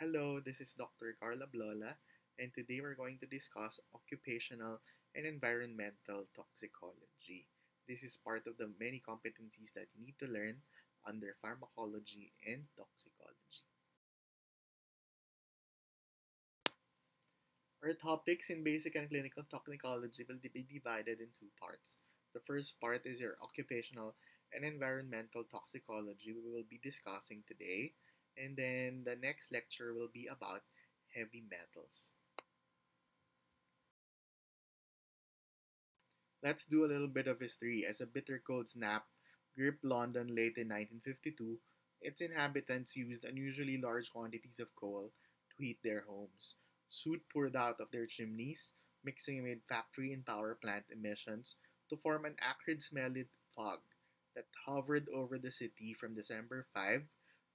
Hello, this is Dr. Karl Ablola, and today we're going to discuss occupational and environmental toxicology. This is part of the many competencies that you need to learn under pharmacology and toxicology. Our topics in basic and clinical toxicology will be divided in two parts. The first part is your occupational and environmental toxicology we will be discussing today. And then the next lecture will be about heavy metals. Let's do a little bit of history. As a bitter cold snap gripped London late in 1952, its inhabitants used unusually large quantities of coal to heat their homes. Soot poured out of their chimneys, mixing with factory and power plant emissions to form an acrid smelly fog that hovered over the city from December 5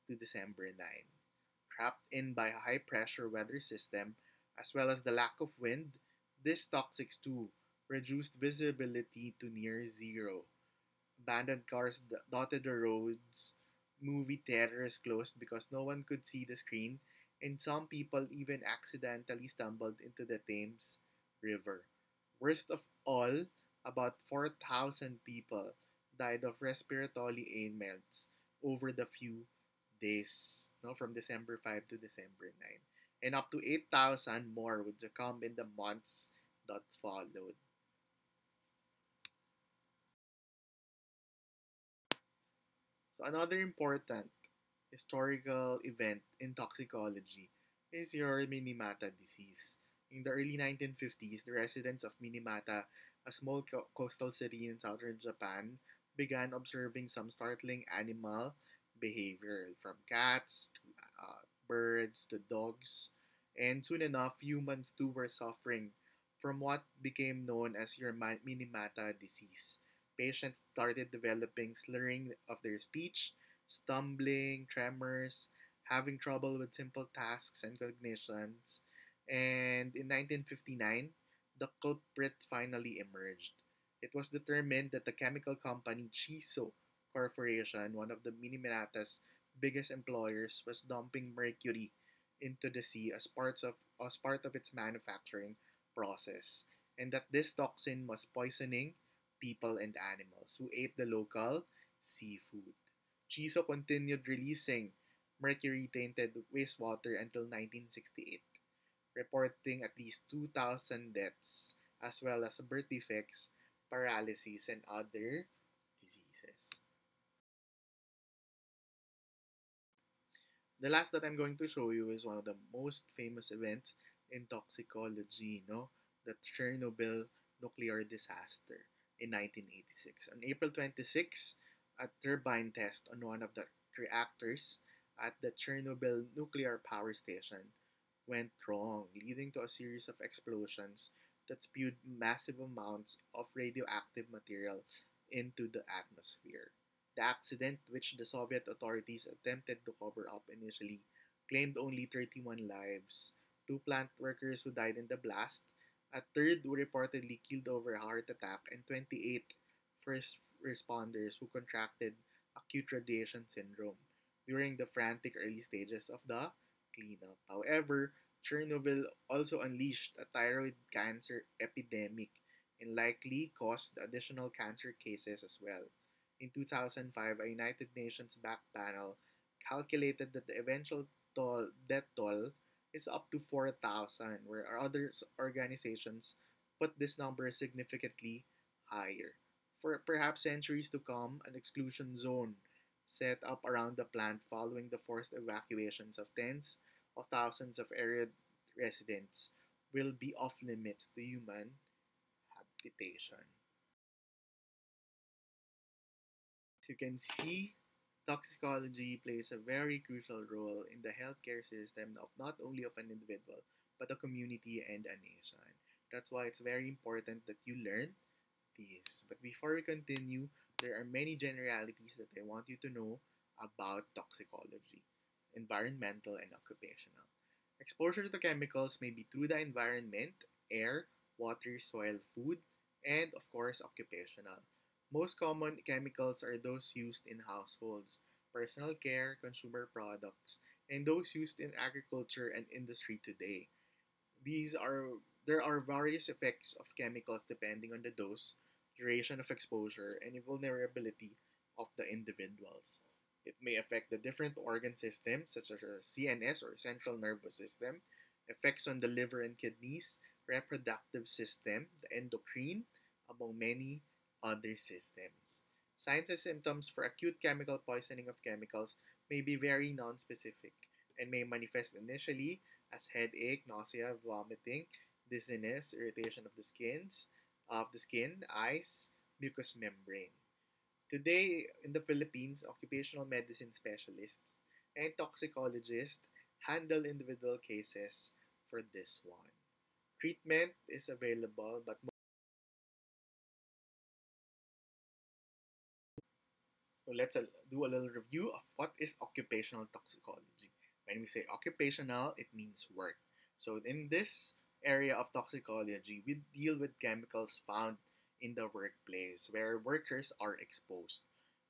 to December 9. Trapped in by a high pressure weather system, as well as the lack of wind, this toxic stew reduced visibility to near zero. Abandoned cars dotted the roads, movie theaters closed because no one could see the screen, and some people even accidentally stumbled into the Thames River. Worst of all, about 4,000 people died of respiratory ailments over the few days, no, from December 5 to December 9. And up to 8,000 more would succumb in the months that followed. So another important historical event in toxicology is your Minamata disease. In the early 1950s, the residents of Minamata, a small co- coastal city in southern Japan, began observing some startling animal behavior from cats to uh, birds to dogs. And soon enough, humans too were suffering from what became known as your Minamata disease. Patients started developing slurring of their speech, stumbling, tremors, having trouble with simple tasks and cognitions. And in 1959, the culprit finally emerged. It was determined that the chemical company Chisso Corporation, one of the Minamata's biggest employers, was dumping mercury into the sea as parts of as part of its manufacturing process, and that this toxin was poisoning people and animals who ate the local seafood. Chisso continued releasing mercury-tainted wastewater until 1968, reporting at least 2,000 deaths, as well as birth defects, paralysis, and other The last that I'm going to show you is one of the most famous events in toxicology, no? The Chernobyl nuclear disaster in 1986. On April 26, a turbine test on one of the reactors at the Chernobyl nuclear power station went wrong, leading to a series of explosions that spewed massive amounts of radioactive material into the atmosphere. The accident, which the Soviet authorities attempted to cover up initially, claimed only 31 lives. Two plant workers who died in the blast, a third who reportedly killed over a heart attack, and 28 first responders who contracted acute radiation syndrome during the frantic early stages of the cleanup. However, Chernobyl also unleashed a thyroid cancer epidemic and likely caused additional cancer cases as well. In 2005, a United Nations backed panel calculated that the eventual toll, death toll is up to 4,000, where other organizations put this number significantly higher. For perhaps centuries to come, an exclusion zone set up around the plant following the forced evacuations of tens of thousands of area residents will be off limits to human habitation. You can see, toxicology plays a very crucial role in the healthcare system of not only of an individual, but a community and a nation. That's why it's very important that you learn these. But before we continue, there are many generalities that I want you to know about toxicology, environmental and occupational. Exposure to chemicals may be through the environment, air, water, soil, food, and of course, occupational. Most common chemicals are those used in households, personal care, consumer products, and those used in agriculture and industry today. These are there are various effects of chemicals depending on the dose, duration of exposure, and vulnerability of the individuals. It may affect the different organ systems, such as CNS or central nervous system, effects on the liver and kidneys, reproductive system, the endocrine, among many other systems. Signs and symptoms for acute chemical poisoning of chemicals may be very nonspecific and may manifest initially as headache, nausea, vomiting, dizziness, irritation of the skins, of the skin, eyes, mucous membrane. Today, in the Philippines, occupational medicine specialists and toxicologists handle individual cases for this one. Treatment is available, but so let's uh, do a little review of what is occupational toxicology. When we say occupational, it means work. So in this area of toxicology, we deal with chemicals found in the workplace where workers are exposed.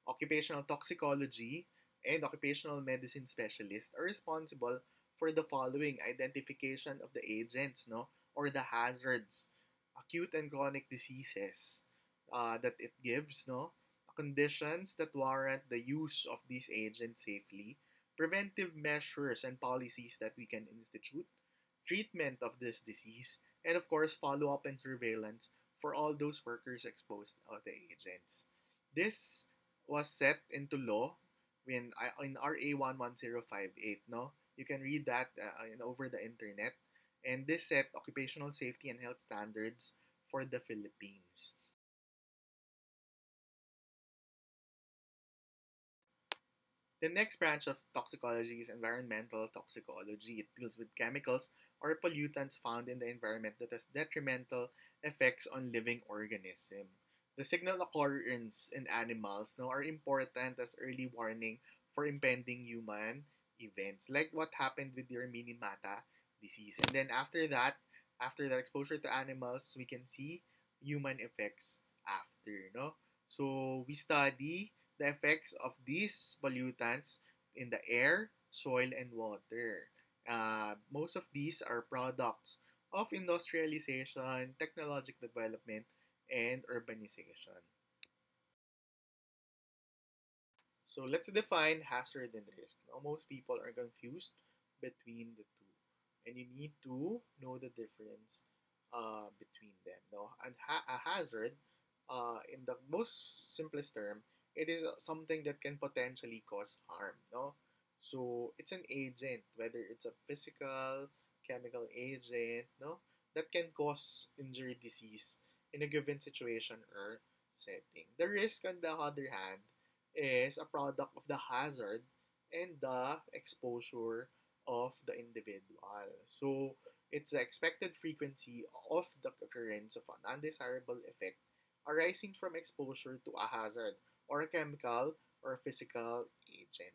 Occupational toxicology and occupational medicine specialists are responsible for the following identification of the agents no or the hazards acute and chronic diseases uh, that it gives no conditions that warrant the use of these agents safely preventive measures and policies that we can institute treatment of this disease and of course follow up and surveillance for all those workers exposed to the agents. This was set into law when in RA 11058, no? You can read that uh, in, over the internet. And this set occupational safety and health standards for the Philippines. The next branch of toxicology is environmental toxicology. It deals with chemicals or pollutants found in the environment that has detrimental effects on living organisms. The signal occurrence in animals now are important as early warning for impending human events, like what happened with your Minamata disease. And then after that, after that exposure to animals, we can see human effects after, no? So we study the effects of these pollutants in the air, soil, and water. Uh, most of these are products of industrialization, technological development, and urbanization. So let's define hazard and risk. Now, most people are confused between the two, and you need to know the difference uh, between them. Now, and ha- a hazard, uh, in the most simplest term, it is uh, something that can potentially cause harm. No, so it's an agent, whether it's a physical, chemical agent, no, that can cause injury, disease in a given situation or setting. The risk, on the other hand, is a product of the hazard and the exposure of the individual. So it's the expected frequency of the occurrence of an undesirable effect arising from exposure to a hazard or a chemical or physical agent.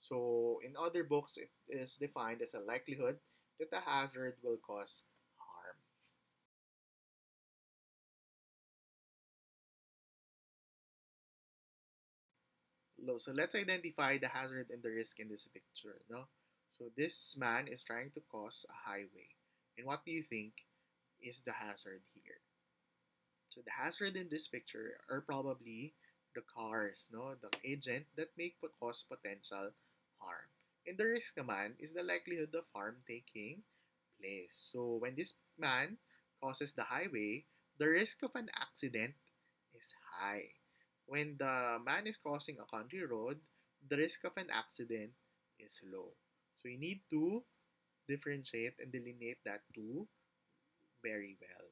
So, in other books, it is defined as a likelihood that a hazard will cause harm. So, let's identify the hazard and the risk in this picture. No? So, this man is trying to cross a highway. And what do you think is the hazard here? So, the hazard in this picture are probably the cars, no? The agent that may cause potential harm. And the risk naman is the likelihood of harm taking place. So when this man crosses the highway, the risk of an accident is high. When the man is crossing a country road, the risk of an accident is low. So you need to differentiate and delineate that two very well.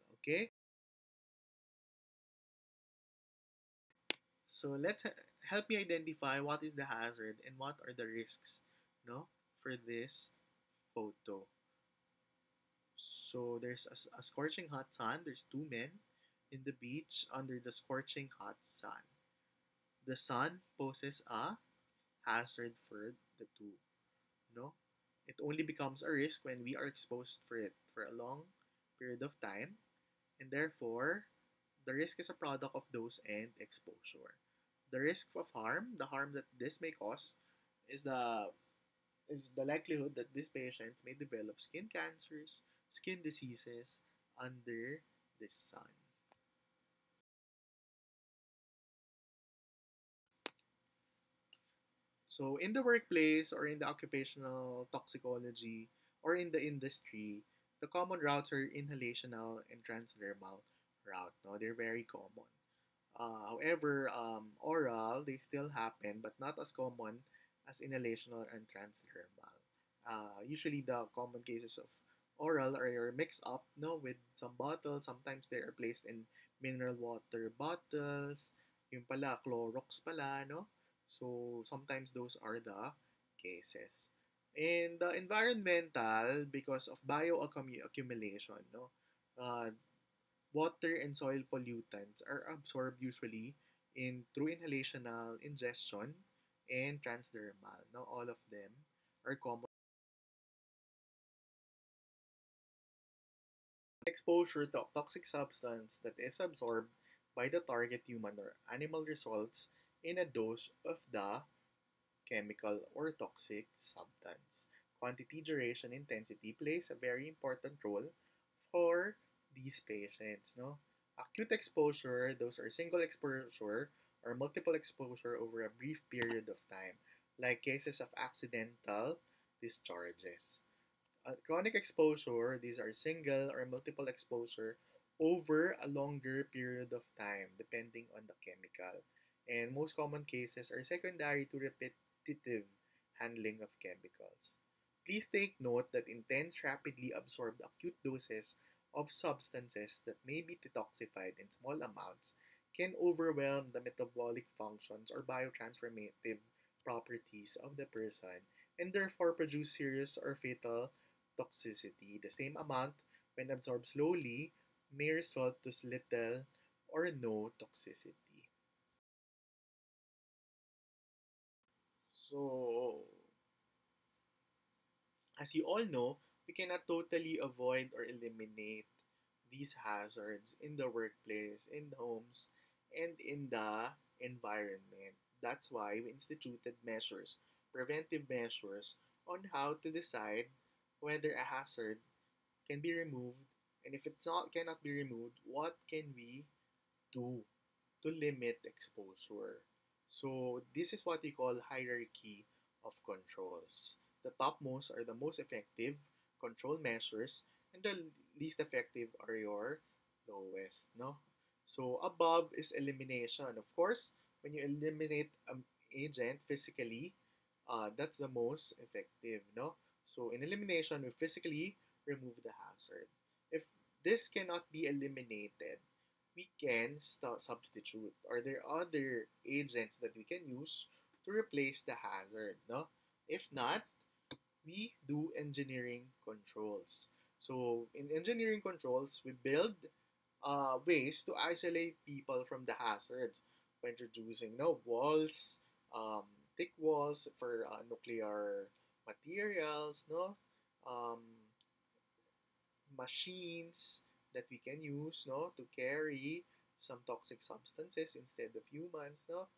So let's help me identify what is the hazard and what are the risks, no, for this photo. So there's a, a scorching hot sun. There's two men in the beach under the scorching hot sun. The sun poses a hazard for the two. No, it only becomes a risk when we are exposed for it for a long period of time, and therefore the risk is a product of dose and exposure. The risk of harm, the harm that this may cause, is the is the likelihood that these patients may develop skin cancers, skin diseases under the sun. So, in the workplace or in the occupational toxicology or in the industry, the common routes are inhalational and transdermal route. No, they're very common. Uh, however, um, oral they still happen, but not as common as inhalational and transdermal. Uh, usually, the common cases of oral are mixed up, no, with some bottles. Sometimes they are placed in mineral water bottles. Yung pala, Clorox pala, no? So, sometimes those are the cases. And the environmental, because of bioaccumulation, no? Uh, water and soil pollutants are absorbed usually in through inhalational ingestion and transdermal. Now, all of them are common. Exposure to toxic substance that is absorbed by the target human or animal results in a dose of the chemical or toxic substance. Quantity, duration, intensity plays a very important role for these patients. No, acute exposure; those are single exposure or multiple exposure over a brief period of time, like cases of accidental discharges. Uh, chronic exposure; these are single or multiple exposure over a longer period of time, depending on the chemical. And most common cases are secondary to repetitive handling of chemicals. Please take note that intense, rapidly absorbed acute doses of substances that may be detoxified in small amounts can overwhelm the metabolic functions or biotransformative properties of the person and therefore produce serious or fatal toxicity. The same amount, when absorbed slowly, may result to little or no toxicity. So, as you all know, we cannot totally avoid or eliminate these hazards in the workplace, in the homes, and in the environment. That's why we instituted measures, preventive measures, on how to decide whether a hazard can be removed, and if it's not cannot be removed, what can we do to limit exposure? So this is what we call hierarchy of controls. The topmost are the most effective control measures and the least effective are your lowest, no? So above is elimination. Of course, when you eliminate an agent physically, uh, that's the most effective, no? So in elimination, we physically remove the hazard. If this cannot be eliminated, we can st- substitute Are there other agents that we can use to replace the hazard, no? If not, we do engineering controls. So in engineering controls, we build uh, ways to isolate people from the hazards. By introducing you know, walls, um, thick walls for uh, nuclear materials, no, um, machines that we can use, no, to carry some toxic substances instead of humans, no,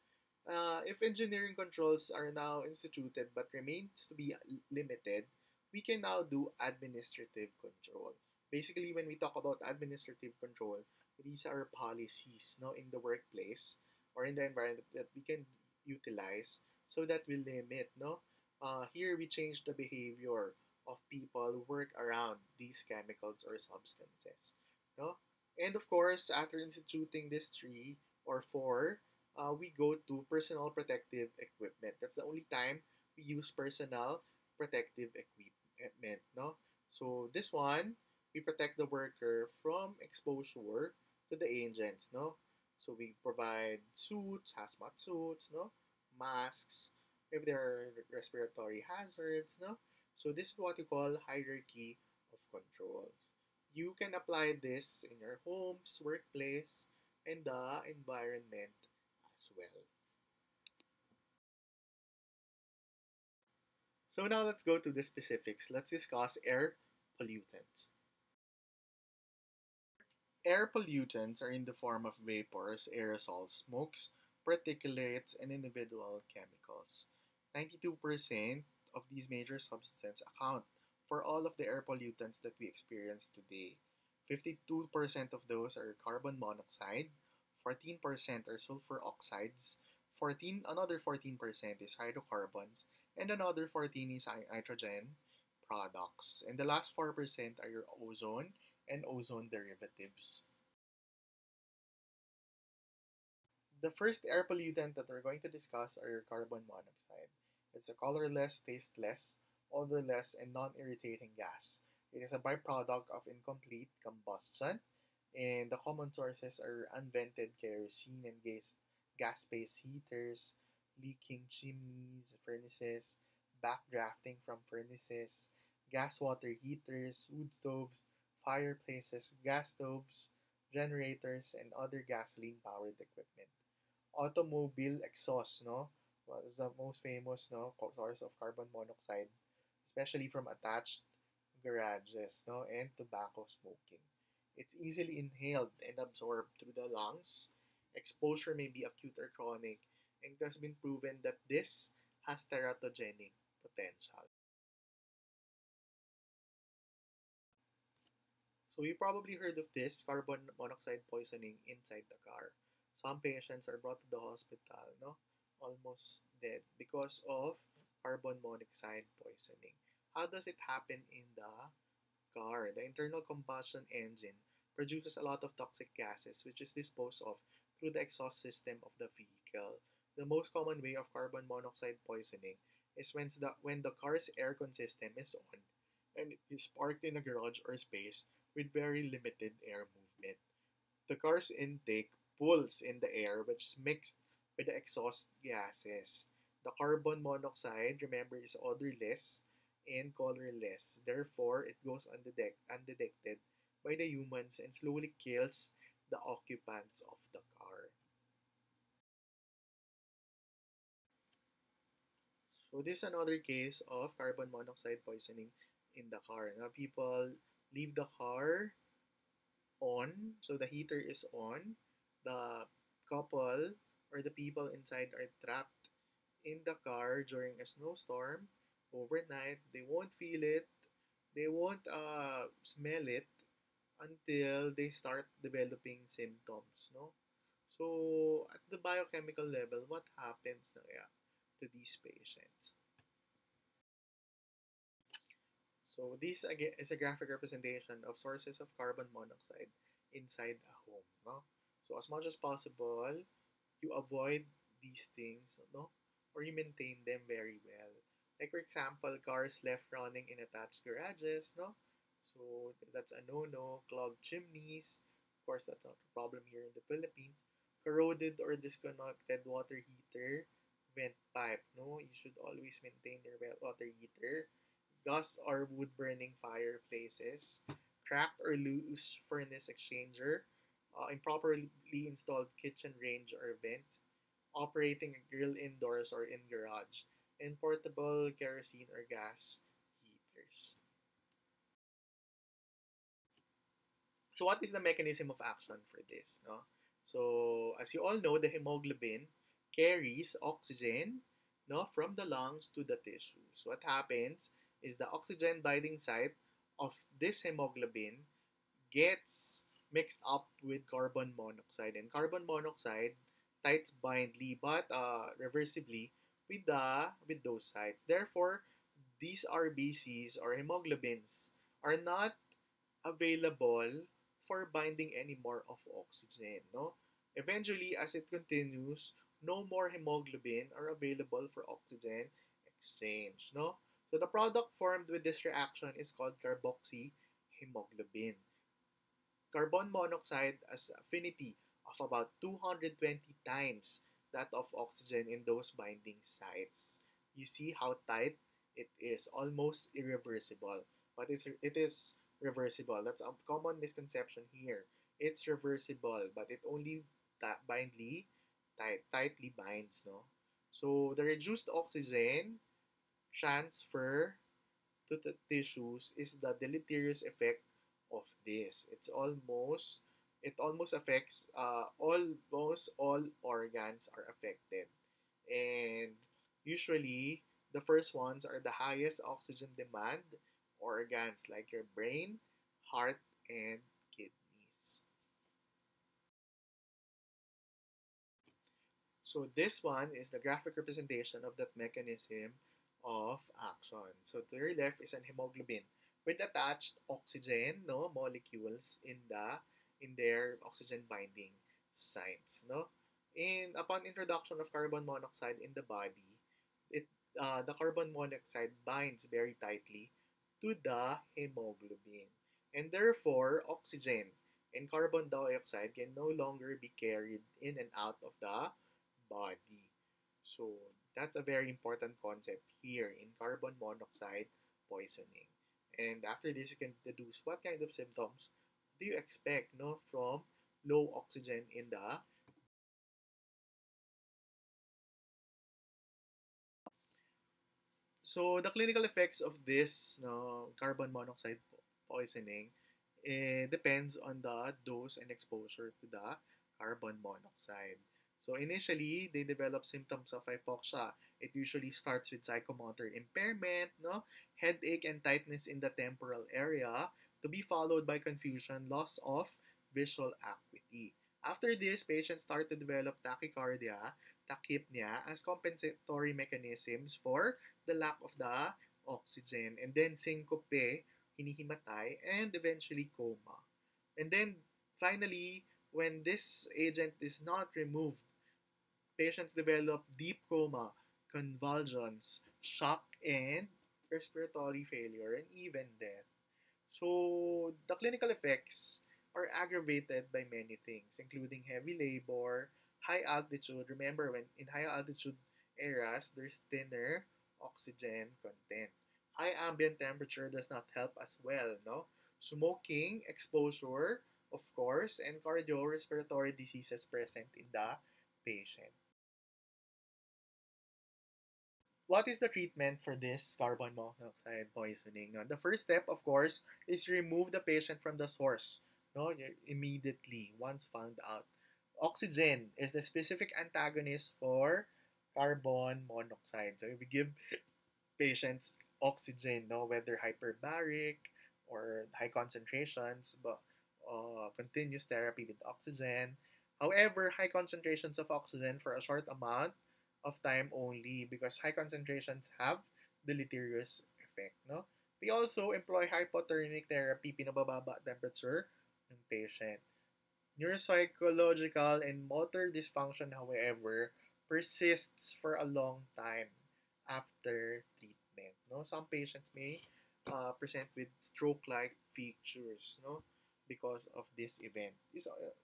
uh, if engineering controls are now instituted but remains to be limited, we can now do administrative control. Basically, when we talk about administrative control, these are policies no, in the workplace or in the environment that we can utilize so that we limit. No? Uh, here, we change the behavior of people who work around these chemicals or substances. No? And of course, after instituting this three or four, uh, we go to personal protective equipment. That's the only time we use personal protective equipment, no? So this one, we protect the worker from exposure to the agents, no? So we provide suits, hazmat suits, no? Masks, if there are respiratory hazards, no? So this is what we call hierarchy of controls. You can apply this in your homes, workplace, and the environment as well. So now let's go to the specifics. Let's discuss air pollutants. Air pollutants are in the form of vapors, aerosols, smokes, particulates, and individual chemicals. 92% of these major substances account for all of the air pollutants that we experience today. 52% of those are carbon monoxide, 14% are sulfur oxides, 14 another 14% is hydrocarbons, and another 14 is nitrogen products. And the last 4% are your ozone and ozone derivatives. The first air pollutant that we're going to discuss are your carbon monoxide. It's a colorless, tasteless, odorless, and non-irritating gas. It is a byproduct of incomplete combustion, and the common sources are unvented kerosene and gas, gas-based heaters, leaking chimneys, furnaces, backdrafting from furnaces, gas water heaters, wood stoves, fireplaces, gas stoves, generators, and other gasoline-powered equipment. Automobile exhaust, no? Is the most famous, no, source of carbon monoxide, especially from attached garages, no, and tobacco smoking. It's easily inhaled and absorbed through the lungs. Exposure may be acute or chronic, and it has been proven that this has teratogenic potential. So you probably heard of this carbon monoxide poisoning inside the car. Some patients are brought to the hospital, no, almost dead because of carbon monoxide poisoning. How does it happen in the car? The internal combustion engine produces a lot of toxic gases which is disposed of through the exhaust system of the vehicle. The most common way of carbon monoxide poisoning is when the, when the car's aircon system is on and it is parked in a garage or space with very limited air movement. The car's intake pulls in the air which is mixed with the exhaust gases. The carbon monoxide, remember, is odorless and colorless. Therefore, it goes undetect- undetected by the humans and slowly kills the occupants of the car. So this is another case of carbon monoxide poisoning in the car. Now people leave the car on, so the heater is on. The couple or the people inside are trapped in the car during a snowstorm overnight. They won't feel it. They won't uh, smell it until they start developing symptoms. No. So at the biochemical level, what happens na kaya to these patients? So this is a graphic representation of sources of carbon monoxide inside a home. No? So as much as possible, you avoid these things, no? Or you maintain them very well. Like for example, cars left running in attached garages, no? So that's a no-no. Clogged chimneys, of course, that's not a problem here in the Philippines. Corroded or disconnected water heater, vent pipe, no? You should always maintain your water heater gas or wood burning fireplaces, cracked or loose furnace exchanger, uh, improperly installed kitchen range or vent, operating a grill indoors or in garage, and portable kerosene or gas heaters. So what is the mechanism of action for this? No? So as you all know, the hemoglobin carries oxygen no, from the lungs to the tissues. What happens is the oxygen binding site of this hemoglobin gets mixed up with carbon monoxide. And carbon monoxide tides bindly but uh, reversibly with the with those sites. Therefore, these RBCs or hemoglobins are not available for binding any more of oxygen. No? Eventually, as it continues, no more hemoglobin are available for oxygen exchange. No? So the product formed with this reaction is called carboxyhemoglobin. Carbon monoxide has affinity of about 220 times that of oxygen in those binding sites. You see how tight it is, almost irreversible. But it's, it is reversible. That's a common misconception here. It's reversible, but it only bindly, tight, tightly binds, no? So the reduced oxygen transfer to the tissues is the deleterious effect of this. It's almost it almost affects uh, almost all organs are affected, and usually The first ones are the highest oxygen demand organs like your brain, heart, and kidneys. So this one is the graphic representation of that mechanism of action. So to your left is an hemoglobin with attached oxygen no molecules in the in their oxygen binding sites no? In upon introduction of carbon monoxide in the body it uh, the carbon monoxide binds very tightly to the hemoglobin. And therefore oxygen and carbon dioxide can no longer be carried in and out of the body. So that's a very important concept here in carbon monoxide poisoning. And after this, you can deduce what kind of symptoms do you expect no, from low oxygen in the So the clinical effects of this no, carbon monoxide poisoning eh, depends on the dose and exposure to the carbon monoxide. So initially, they develop symptoms of hypoxia. It usually starts with psychomotor impairment, no, headache and tightness in the temporal area, to be followed by confusion, loss of visual acuity. After this, patients start to develop tachycardia, tachypnea as compensatory mechanisms for the lack of the oxygen, and then syncope, hinihimatay, and eventually coma. And then finally, when this agent is not removed patients develop deep coma, convulsions, shock, and respiratory failure, and even death. So, the clinical effects are aggravated by many things, including heavy labor, high altitude. Remember, when in high altitude areas, there's thinner oxygen content. High ambient temperature does not help as well, no? Smoking, exposure, of course, and cardiorespiratory diseases present in the patient. What is the treatment for this carbon monoxide poisoning? The first step, of course, is remove the patient from the source no? immediately once found out. Oxygen is the specific antagonist for carbon monoxide. So we give patients oxygen, no, whether hyperbaric or high concentrations, but uh, continuous therapy with oxygen. However, high concentrations of oxygen for a short amount of time only because high concentrations have deleterious effect. No? We also employ hypothermic therapy, pinabababa temperature ng patient. Neuropsychological and motor dysfunction, however, persists for a long time after treatment. No, some patients may uh, present with stroke-like features, no, because of this event. This, uh,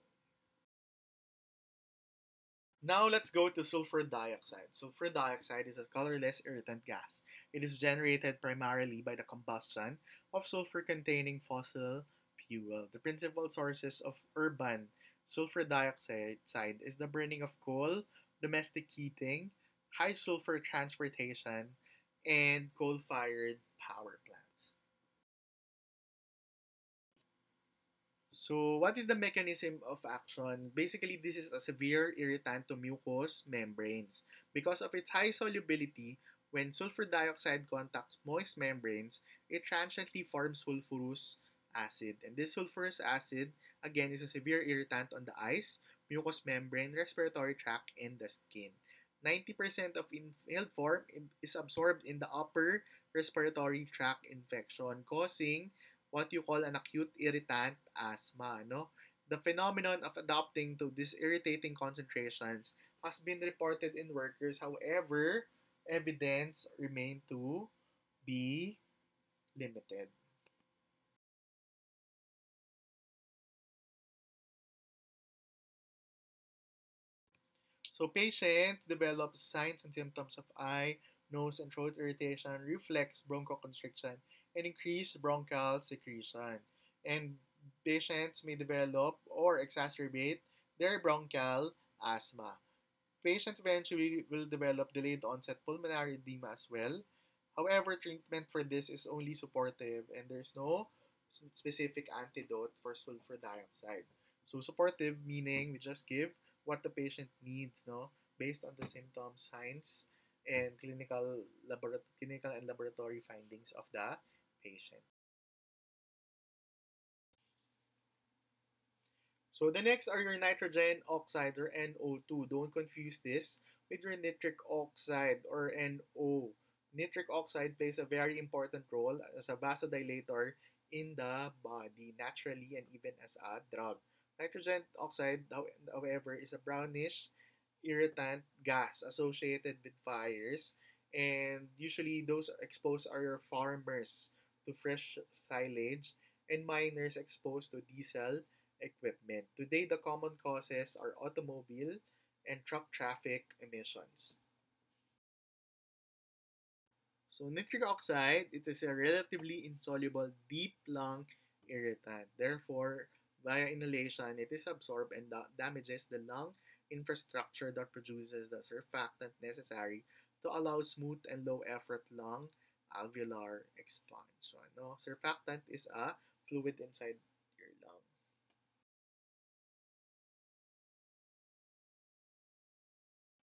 now let's go to sulfur dioxide. Sulfur dioxide is a colorless irritant gas. It is generated primarily by the combustion of sulfur-containing fossil fuel. The principal sources of urban sulfur dioxide is the burning of coal, domestic heating, high sulfur transportation, and coal-fired power plants. So, what is the mechanism of action? Basically, this is a severe irritant to mucous membranes. Because of its high solubility, when sulfur dioxide contacts moist membranes, it transiently forms sulfurous acid. And this sulfurous acid, again, is a severe irritant on the eyes, mucous membrane, respiratory tract, and the skin. 90% of inhaled form is absorbed in the upper respiratory tract infection, causing what you call an acute irritant asthma. No? The phenomenon of adapting to these irritating concentrations has been reported in workers. However, evidence remain to be limited. So patients develop signs and symptoms of eye, nose, and throat irritation, reflex bronchoconstriction, and increase bronchial secretion. And patients may develop or exacerbate their bronchial asthma. Patients eventually will develop delayed onset pulmonary edema as well. However, treatment for this is only supportive and there's no specific antidote for sulfur dioxide. So supportive meaning we just give what the patient needs, no, based on the symptoms, signs, and clinical, clinical and laboratory findings of the patient. So the next are your nitrogen oxides or NO2. Don't confuse this with your nitric oxide or NO. Nitric oxide plays a very important role as a vasodilator in the body naturally and even as a drug. Nitrogen oxide, however, is a brownish irritant gas associated with fires, and usually those exposed are your farmers to fresh silage and miners exposed to diesel equipment. Today, the common causes are automobile and truck traffic emissions. So nitric oxide, it is a relatively insoluble deep lung irritant. Therefore, via inhalation, it is absorbed and da- damages the lung infrastructure that produces the surfactant necessary to allow smooth and low effort lung alveolar expansion. No? Surfactant is a fluid inside your lung.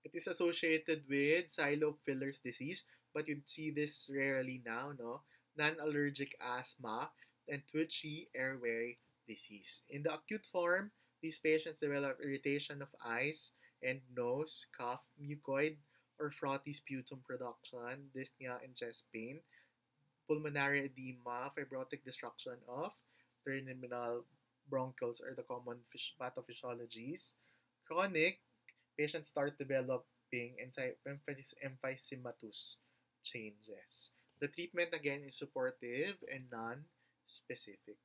It is associated with silo filler's disease, but you'd see this rarely now, no? Non-allergic asthma and twitchy airway disease. In the acute form, these patients develop irritation of eyes and nose, cough, mucoid or frothy sputum production, dyspnea and chest pain, pulmonary edema, fibrotic destruction of terminal bronchioles or the common pathophysiologies. Chronic, patients start developing emphysematous changes. The treatment again is supportive and non-specific.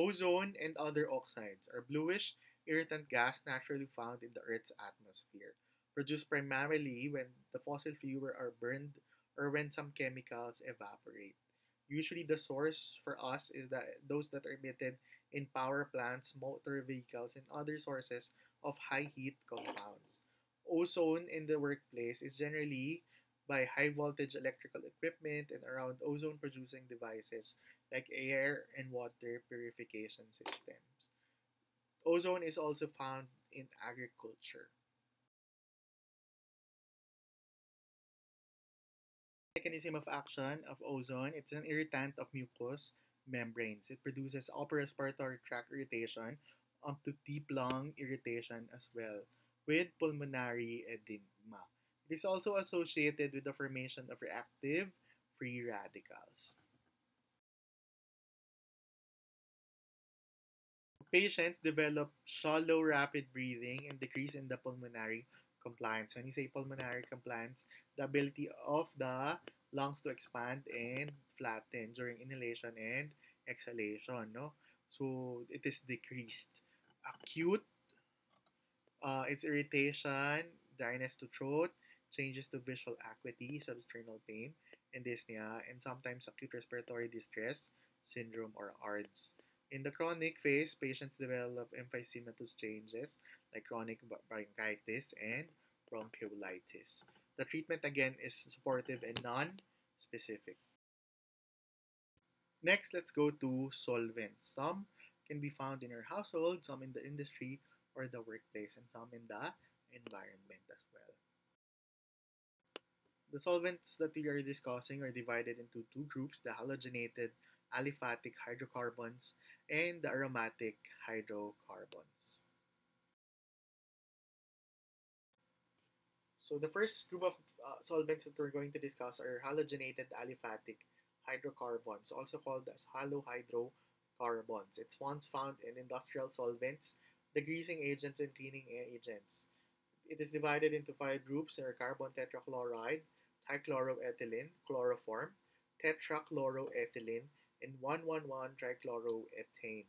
Ozone and other oxides are bluish irritant gas naturally found in the Earth's atmosphere, produced primarily when the fossil fuels are burned or when some chemicals evaporate. Usually the source for us is that those that are emitted in power plants, motor vehicles, and other sources of high heat compounds. Ozone in the workplace is generally by high voltage electrical equipment and around ozone producing devices like air and water purification systems. Ozone is also found in agriculture. Mechanism of action of ozone, it's an irritant of mucous membranes. It produces upper respiratory tract irritation up to deep lung irritation as well with pulmonary edema. It is also associated with the formation of reactive free radicals. Patients develop shallow rapid breathing and decrease in the pulmonary compliance. When you say pulmonary compliance, the ability of the lungs to expand and flatten during inhalation and exhalation. No? So it is decreased. Acute, uh, it's irritation, dryness to throat, changes to visual acuity, substernal pain, and dyspnea, and sometimes acute respiratory distress syndrome or ARDS. In the chronic phase, patients develop emphysematous changes like chronic bronchitis and bronchiolitis. The treatment again is supportive and non-specific. Next, let's go to solvents. Some can be found in your household, some in the industry or the workplace, and some in the environment as well. The solvents that we are discussing are divided into two groups, the halogenated aliphatic hydrocarbons and the aromatic hydrocarbons. So the first group of uh, solvents that we're going to discuss are halogenated aliphatic hydrocarbons, also called as halohydrocarbons. It's once found in industrial solvents, degreasing agents, and cleaning agents. It is divided into five groups. Are carbon tetrachloride, trichloroethylene, chloroform, tetrachloroethylene, and 111-trichloroethane.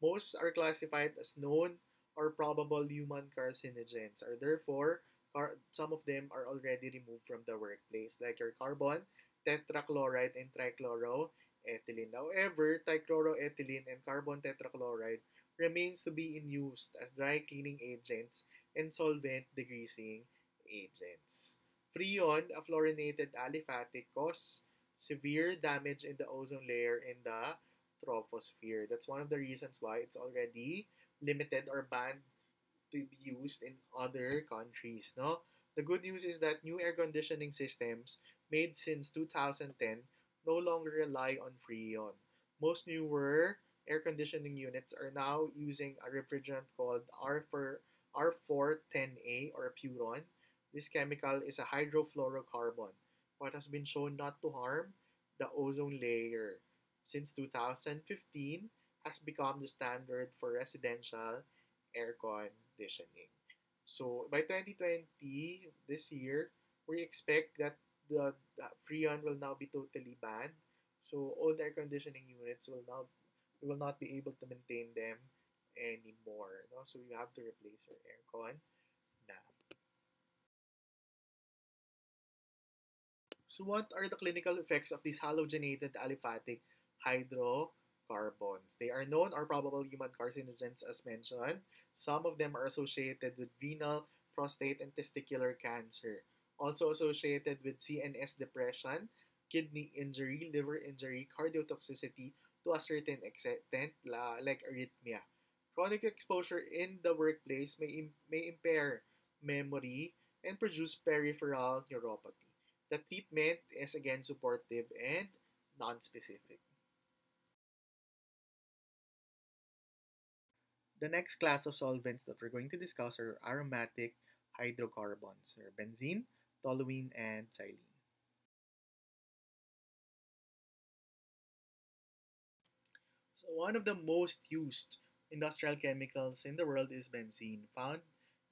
Most are classified as known or probable human carcinogens, or therefore, some of them are already removed from the workplace, like your carbon, tetrachloride, and trichloroethylene. However, trichloroethylene and carbon tetrachloride remains to be in use as dry cleaning agents and solvent degreasing agents. Freon, a fluorinated aliphatic, cause severe damage in the ozone layer in the troposphere. That's one of the reasons why it's already limited or banned to be used in other countries. No, the good news is that new air conditioning systems made since 2010 no longer rely on Freon. Most newer air conditioning units are now using a refrigerant called R4, R410A or Puron. This chemical is a hydrofluorocarbon, what has been shown not to harm the ozone layer. Since 2015, has become the standard for residential air conditioning. So by 2020, this year, we expect that the, the Freon will now be totally banned. So all the air conditioning units will now will not be able to maintain them anymore. So you have to replace your aircon So what are the clinical effects of these halogenated aliphatic hydrocarbons? They are known or probable human carcinogens as mentioned. Some of them are associated with renal, prostate, and testicular cancer. Also associated with CNS depression, kidney injury, liver injury, cardiotoxicity to a certain extent, like arrhythmia. Chronic exposure in the workplace may, may impair memory and produce peripheral neuropathy. The treatment is again supportive and non-specific. The next class of solvents that we're going to discuss are aromatic hydrocarbons, or benzene, toluene, and xylene. So one of the most used industrial chemicals in the world is benzene, found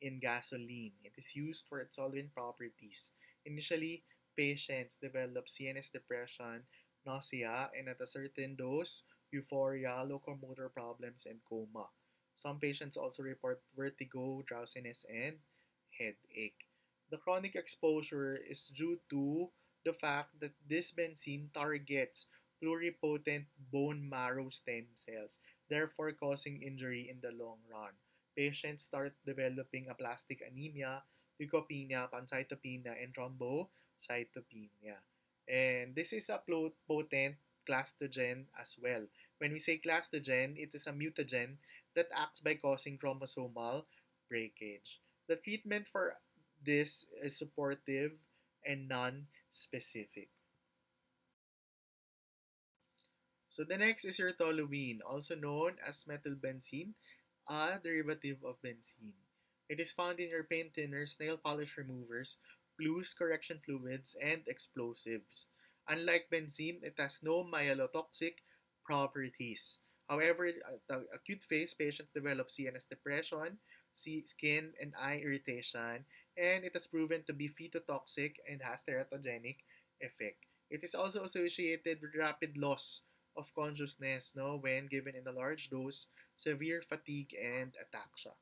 in gasoline. It is used for its solvent properties. Initially, patients develop CNS depression, nausea, and at a certain dose, euphoria, locomotor problems, and coma. Some patients also report vertigo, drowsiness, and headache. The chronic exposure is due to the fact that this benzene targets pluripotent bone marrow stem cells, therefore causing injury in the long run. Patients start developing aplastic anemia, leukopenia, pancytopenia, and thrombocytopenia. And this is a potent clastogen as well. When we say clastogen, it is a mutagen that acts by causing chromosomal breakage. The treatment for this is supportive and non-specific. So the next is your toluene, also known as methylbenzene, a derivative of benzene. It is found in your paint thinners, nail polish removers, glues, correction fluids, and explosives. Unlike benzene, it has no myelotoxic properties. However, uh, the acute phase, patients develop CNS depression, skin and eye irritation, and it has proven to be phytotoxic and has teratogenic effect. It is also associated with rapid loss of consciousness no, when given in a large dose, severe fatigue, and ataxia.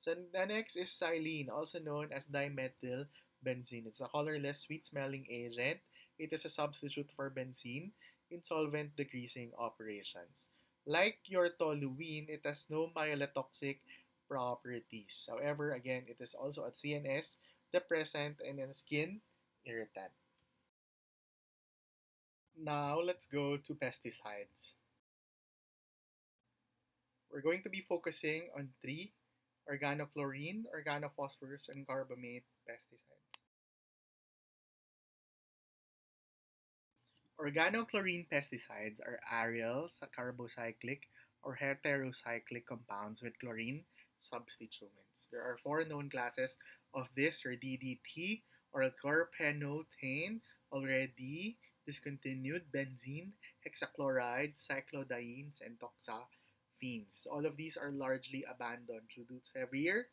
So the next is xylene, also known as dimethyl benzene. It's a colorless, sweet-smelling agent. It is a substitute for benzene in solvent degreasing operations. Like your toluene, it has no myelotoxic properties. However, again, it is also a CNS depressant and a skin irritant. Now let's go to pesticides. We're going to be focusing on three organochlorine, organophosphorus, and carbamate pesticides. Organochlorine pesticides are aryl carbocyclic or heterocyclic compounds with chlorine substituents. There are four known classes of this or DDT or chlorphenotane already discontinued benzene, hexachloride, cyclodienes, and toxaphene. All of these are largely abandoned due to severe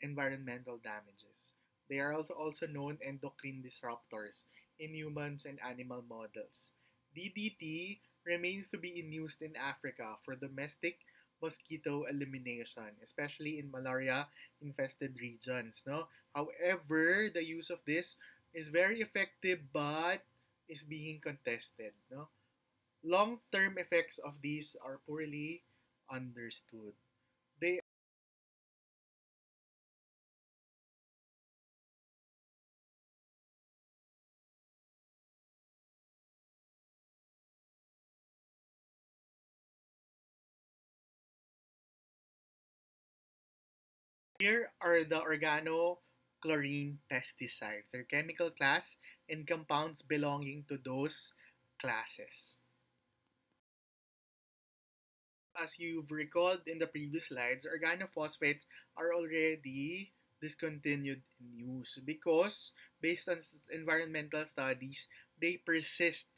environmental damages. They are also, also known endocrine disruptors in humans and animal models. DDT remains to be in use in Africa for domestic mosquito elimination, especially in malaria-infested regions. No, however, the use of this is very effective, but is being contested. No, long-term effects of these are poorly understood. Here are the organochlorine pesticides, their chemical class and compounds belonging to those classes. As you've recalled in the previous slides, organophosphates are already discontinued in use because based on environmental studies, they persist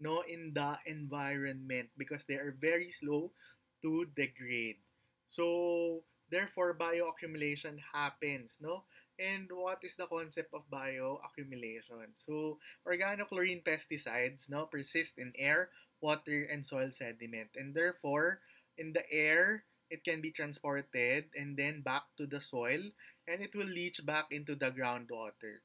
no in the environment because they are very slow to degrade. So therefore bioaccumulation happens, no? And what is the concept of bioaccumulation? So organochlorine pesticides no persist in air, water and soil sediment and therefore in the air it can be transported and then back to the soil and it will leach back into the groundwater.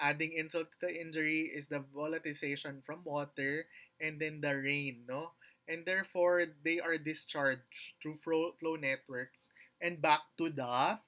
Adding insult to the injury is the volatilization from water and then the rain, no? And therefore, they are discharged through flow, flow networks and back to the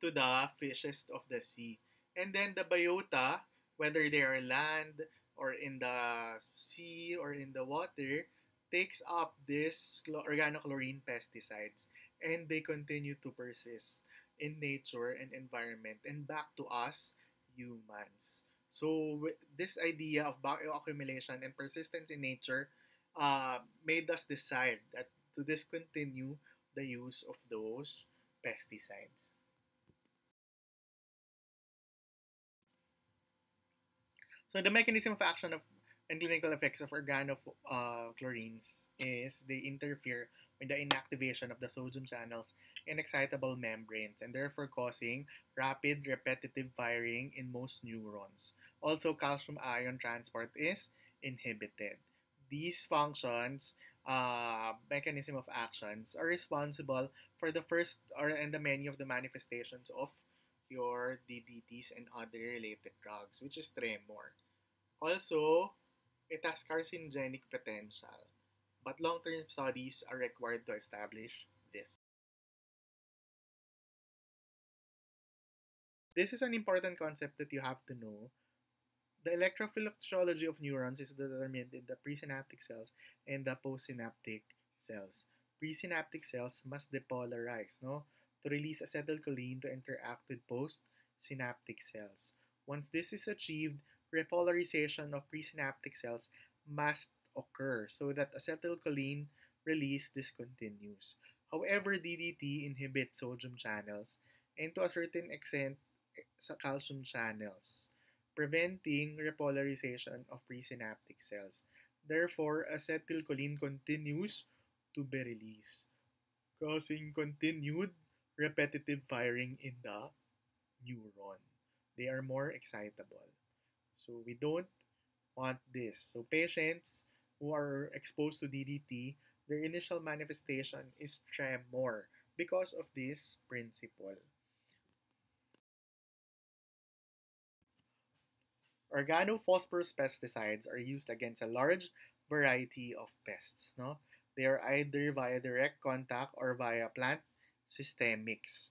to the fishes of the sea. And then the biota, whether they are land or in the sea or in the water, takes up this organochlorine pesticides and they continue to persist in nature and environment and back to us humans. So this idea of bioaccumulation and persistence in nature uh, made us decide that to discontinue the use of those pesticides. So the mechanism of action of and clinical effects of organochlorines is they interfere with the inactivation of the sodium channels in excitable membranes and therefore causing rapid repetitive firing in most neurons. Also, calcium ion transport is inhibited. These functions, uh, mechanism of actions, are responsible for the first or and the many of the manifestations of your DDTs and other related drugs, which is tremor. Also, it has carcinogenic potential, but long-term studies are required to establish this. This is an important concept that you have to know. The electrophysiology of neurons is determined in the presynaptic cells and the postsynaptic cells. Presynaptic cells must depolarize no, to release acetylcholine to interact with postsynaptic cells. Once this is achieved, repolarization of presynaptic cells must occur so that acetylcholine release discontinues. However, DDT inhibits sodium channels and to a certain extent eh, calcium channels, preventing repolarization of presynaptic cells. Therefore, acetylcholine continues to be released, causing continued repetitive firing in the neuron. They are more excitable. So we don't want this. So patients who are exposed to DDT, their initial manifestation is tremor because of this principle. Organophosphorus pesticides are used against a large variety of pests. No? They are either via direct contact or via plant systemics.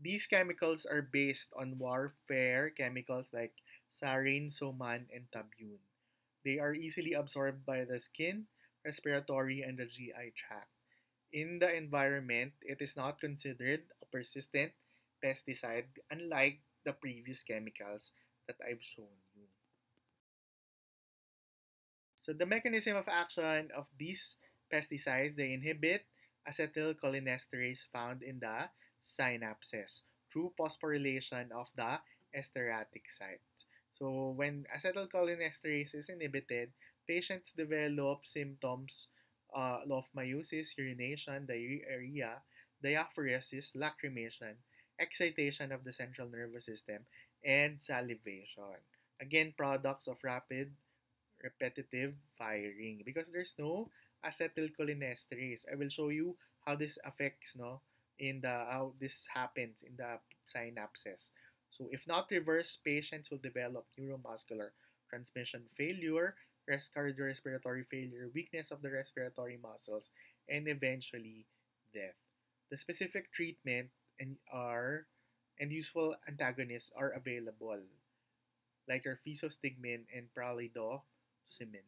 These chemicals are based on warfare chemicals like sarin, soman, and tabune. They are easily absorbed by the skin, respiratory, and the GI tract. In the environment, it is not considered a persistent pesticide unlike the previous chemicals that I've shown you. So the mechanism of action of these pesticides, they inhibit acetylcholinesterase found in the synapses through phosphorylation of the esteratic sites. So when acetylcholinesterase is inhibited, patients develop symptoms uh, of meiosis, urination, diarrhea, diaphoresis, lacrimation, excitation of the central nervous system, and salivation. Again, products of rapid repetitive firing because there's no acetylcholinesterase. I will show you how this affects no in the how this happens in the synapses. So if not reversed, patients will develop neuromuscular transmission failure, cardiorespiratory failure, weakness of the respiratory muscles, and eventually death. The specific treatment and are and useful antagonists are available, like physostigmine and pralidoximine.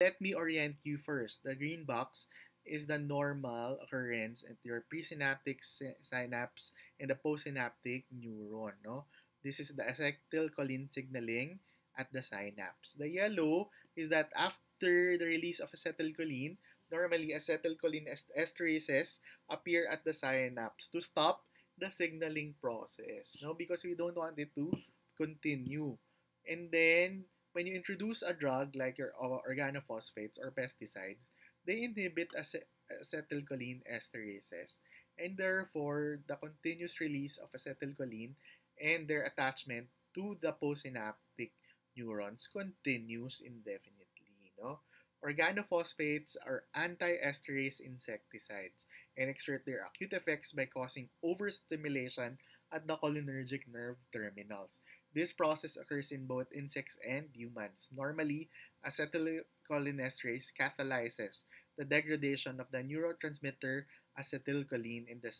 Let me orient you first. The green box is the normal occurrence at your presynaptic synapse and the postsynaptic neuron. No? This is the acetylcholine signaling at the synapse. The yellow is that after the release of acetylcholine, normally acetylcholine esterases appear at the synapse to stop the signaling process. No? Because we don't want it to continue. And then, when you introduce a drug like your uh, organophosphates or pesticides, they inhibit acetylcholine esterases. And therefore, the continuous release of acetylcholine and their attachment to the postsynaptic neurons continues indefinitely. No? Organophosphates are anti-esterase insecticides and exert their acute effects by causing overstimulation at the cholinergic nerve terminals. This process occurs in both insects and humans. Normally, acetylcholinesterase catalyzes the degradation of the neurotransmitter acetylcholine in the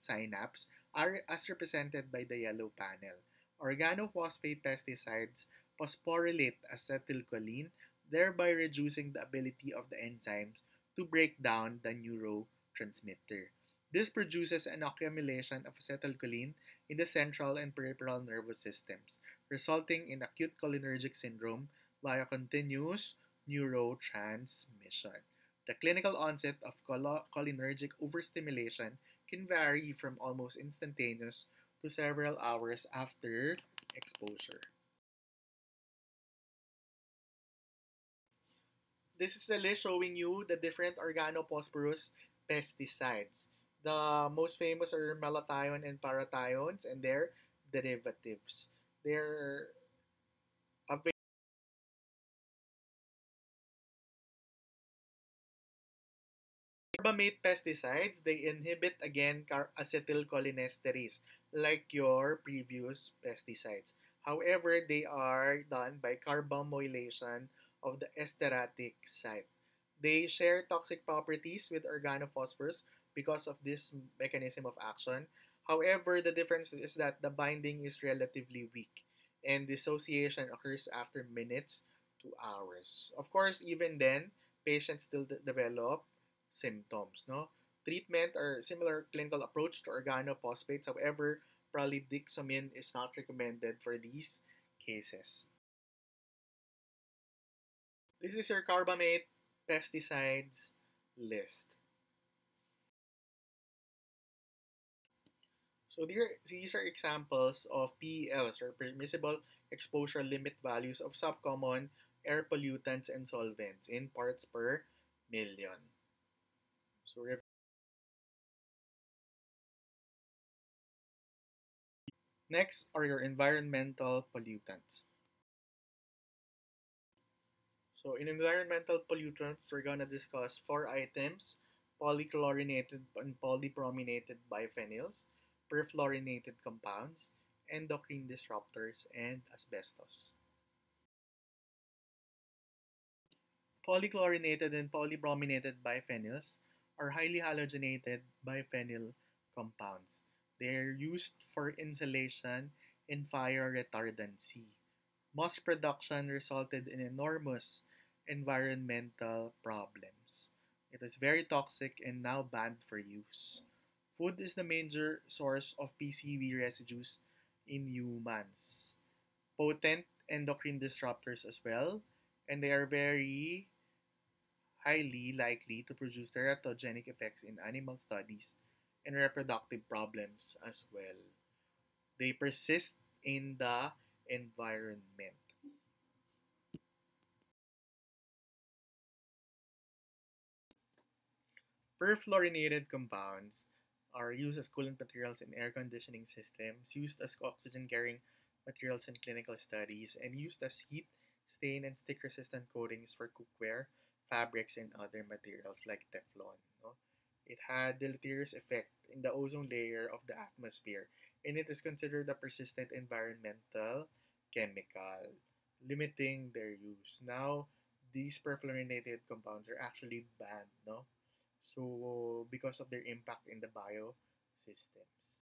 synapse as represented by the yellow panel. Organophosphate pesticides phosphorylate acetylcholine, thereby reducing the ability of the enzymes to break down the neurotransmitter. This produces an accumulation of acetylcholine in the central and peripheral nervous systems, resulting in acute cholinergic syndrome via continuous neurotransmission. The clinical onset of cholinergic overstimulation can vary from almost instantaneous to several hours after exposure. This is a list showing you the different organophosphorus pesticides. The most famous are malathion and parathiones and their derivatives. They're Carbamate pesticides, they inhibit again acetylcholinesterase like your previous pesticides. However, they are done by carbamoylation of the esteratic site. They share toxic properties with organophosphorus because of this mechanism of action. However, the difference is that the binding is relatively weak and dissociation occurs after minutes to hours. Of course, even then, patients still de- develop symptoms. No? Treatment or similar clinical approach to organophosphates. However, prolidixamine is not recommended for these cases. This is your carbamate pesticides list. So these are examples of PELs or permissible exposure limit values of subcommon air pollutants and solvents in parts per million. So Next are your environmental pollutants. So in environmental pollutants, we're going to discuss four items, polychlorinated and polybrominated biphenyls, perfluorinated compounds, endocrine disruptors, and asbestos. Polychlorinated and polybrominated biphenyls are highly halogenated biphenyl compounds. They are used for insulation and fire retardancy. Moss production resulted in enormous environmental problems. It is very toxic and now banned for use. Food is the major source of PCB residues in humans. Potent endocrine disruptors as well, and they are very highly likely to produce teratogenic effects in animal studies and reproductive problems as well. They persist in the environment. Perfluorinated compounds are used as coolant materials in air conditioning systems, used as oxygen carrying materials in clinical studies, and used as heat, stain, and stick resistant coatings for cookware, fabrics, and other materials like Teflon. No? It had deleterious effect in the ozone layer of the atmosphere, and it is considered a persistent environmental chemical, limiting their use. Now, these perfluorinated compounds are actually banned, no? So, because of their impact in the biosystems.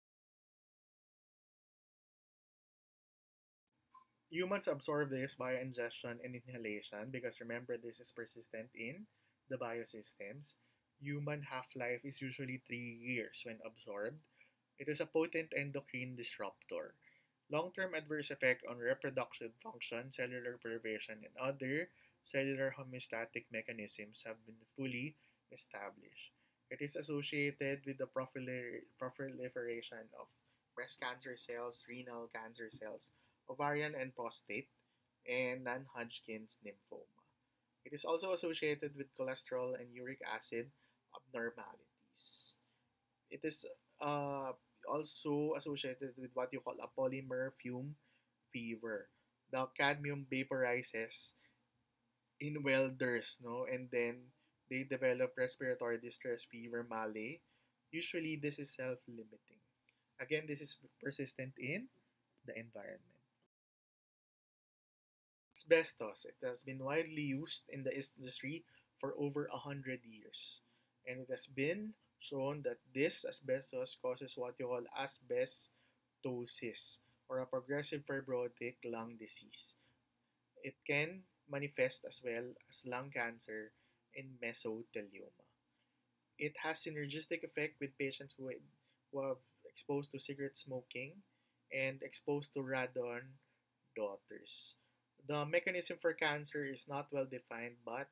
Humans absorb this via ingestion and inhalation because remember this is persistent in the biosystems. Human half-life is usually 3 years when absorbed. It is a potent endocrine disruptor. Long-term adverse effect on reproductive function, cellular proliferation, and other cellular homeostatic mechanisms have been fully established. It is associated with the proliferation of breast cancer cells, renal cancer cells, ovarian and prostate, and non-Hodgkin's lymphoma. It is also associated with cholesterol and uric acid abnormalities. It is uh, also associated with what you call a polymer fume fever. The cadmium vaporizes in welders, no, and then they develop respiratory distress fever malaise. Usually, this is self-limiting. Again, this is persistent in the environment. Asbestos. It has been widely used in the industry for over a hundred years, and it has been shown that this asbestos causes what you call asbestosis or a progressive fibrotic lung disease. It can manifest as well as lung cancer and mesothelioma. It has synergistic effect with patients who, who are exposed to cigarette smoking and exposed to radon daughters. The mechanism for cancer is not well defined, but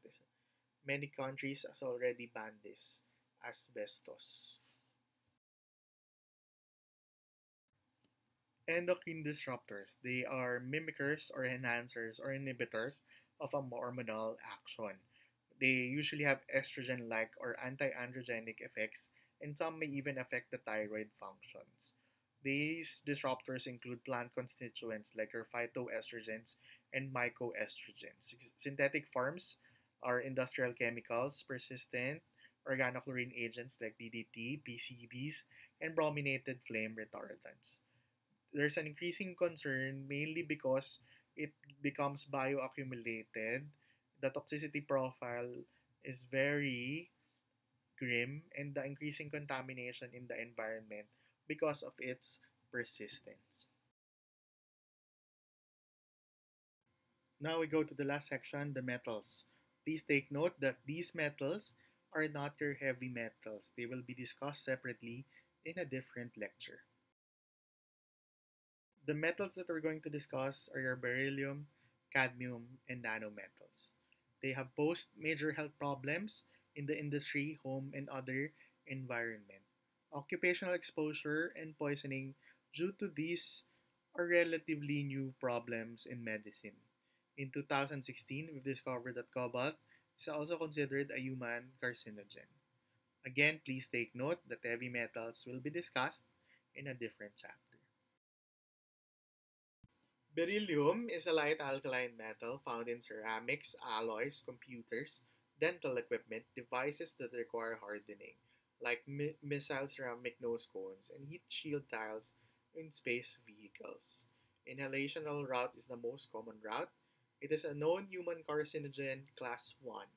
many countries has already banned this asbestos. Endocrine disruptors. They are mimickers or enhancers or inhibitors of a hormonal action. They usually have estrogen-like or anti-androgenic effects and some may even affect the thyroid functions. These disruptors include plant constituents like your phytoestrogens and mycoestrogens. Synthetic forms are industrial chemicals, persistent organochlorine agents like DDT, PCBs, and brominated flame retardants. There's an increasing concern mainly because it becomes bioaccumulated. The toxicity profile is very grim and the increasing contamination in the environment because of its persistence. Now we go to the last section, the metals. Please take note that these metals are not your heavy metals. They will be discussed separately in a different lecture. The metals that we're going to discuss are your beryllium, cadmium, and nanometals. They have posed major health problems in the industry, home, and other environment. Occupational exposure and poisoning due to these are relatively new problems in medicine. In 2016, we've discovered that cobalt is also considered a human carcinogen. Again, please take note that heavy metals will be discussed in a different chapter. Beryllium is a light alkaline metal found in ceramics, alloys, computers, dental equipment, devices that require hardening, like mi- missile ceramic nose cones and heat shield tiles in space vehicles. Inhalational route is the most common route, it is a known human carcinogen class 1.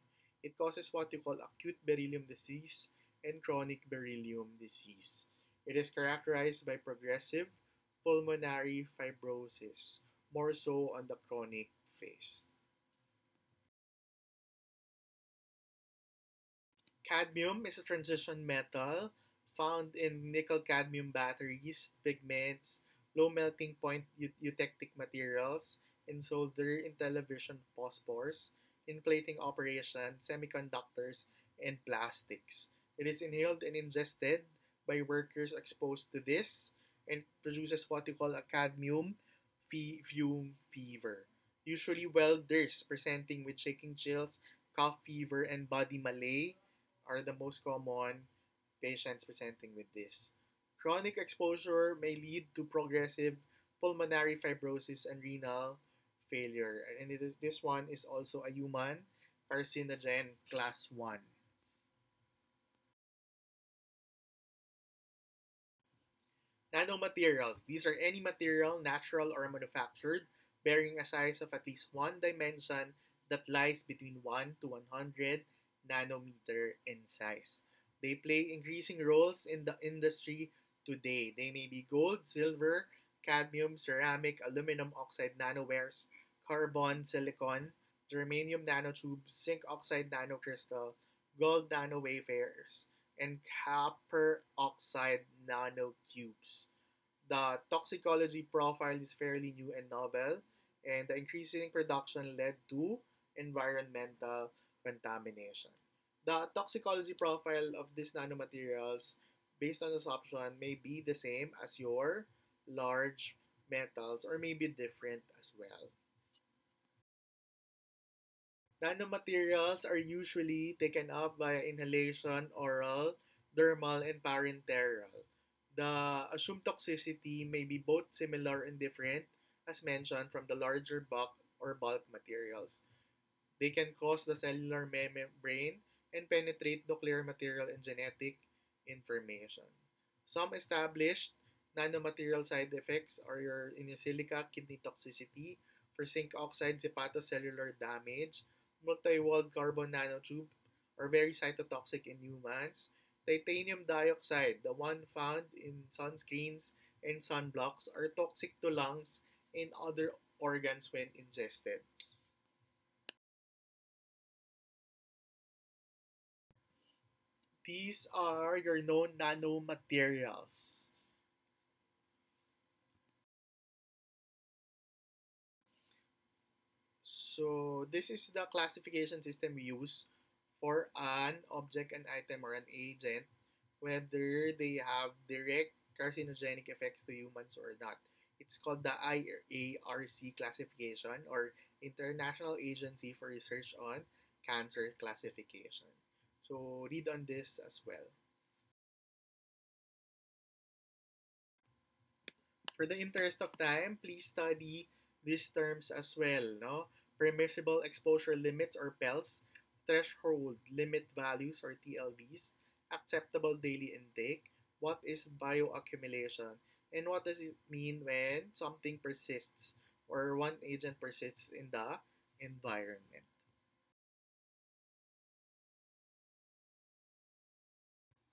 It causes what you call acute beryllium disease and chronic beryllium disease. It is characterized by progressive pulmonary fibrosis, more so on the chronic phase. Cadmium is a transition metal found in nickel cadmium batteries, pigments, low melting point eutectic materials, in solder, in television phosphors, in plating operation, semiconductors, and plastics. It is inhaled and ingested by workers exposed to this and produces what we call a cadmium fume fever. Usually welders presenting with shaking chills, cough fever, and body malaise are the most common patients presenting with this. Chronic exposure may lead to progressive pulmonary fibrosis and renal failure. And this one is also a human carcinogen class 1. Nanomaterials. These are any material, natural or manufactured, bearing a size of at least one dimension that lies between 1 to 100 nanometer in size. They play increasing roles in the industry today. They may be gold, silver, cadmium, ceramic, aluminum oxide nanowires, carbon, silicon, germanium nanotubes, zinc oxide nanocrystal, gold nano wafers, and copper oxide nanocubes. The toxicology profile is fairly new and novel, and the increasing production led to environmental contamination. The toxicology profile of these nanomaterials, based on assumption, may be the same as your large metals or may be different as well. Nanomaterials are usually taken up via inhalation, oral, dermal, and parenteral. The assumed toxicity may be both similar and different, as mentioned, from the larger bulk or bulk materials. They can cause the cellular membrane and penetrate nuclear material and genetic information. Some established nanomaterial side effects are your inosilica kidney toxicity, for zinc oxide hepatocellular damage, multi-walled carbon nanotube are very cytotoxic in humans. Titanium dioxide, the one found in sunscreens and sunblocks, are toxic to lungs and other organs when ingested. These are your known nanomaterials. So this is the classification system we use for an object, an item, or an agent, whether they have direct carcinogenic effects to humans or not. It's called the IARC classification or International Agency for Research on Cancer Classification. So read on this as well. For the interest of time, please study these terms as well. No? Permissible exposure limits or PELs, threshold limit values or TLVs, acceptable daily intake, what is bioaccumulation, and what does it mean when something persists or one agent persists in the environment.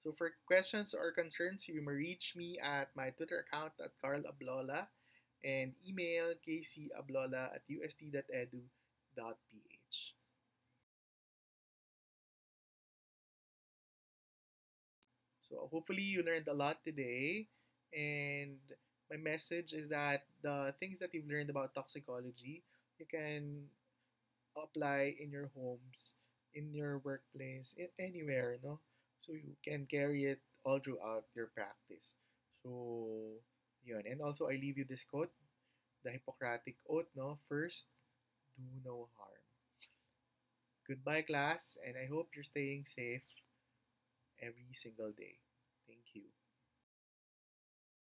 So for questions or concerns, you may reach me at my Twitter account at Carl Ablola and email kcablola at ust.edu.ph. So hopefully you learned a lot today and my message is that the things that you've learned about toxicology, you can apply in your homes, in your workplace, in anywhere, no? So you can carry it all throughout your practice. So, yun. And also, I leave you this quote, the Hippocratic Oath, no? First, do no harm. Goodbye, class, and I hope you're staying safe every single day.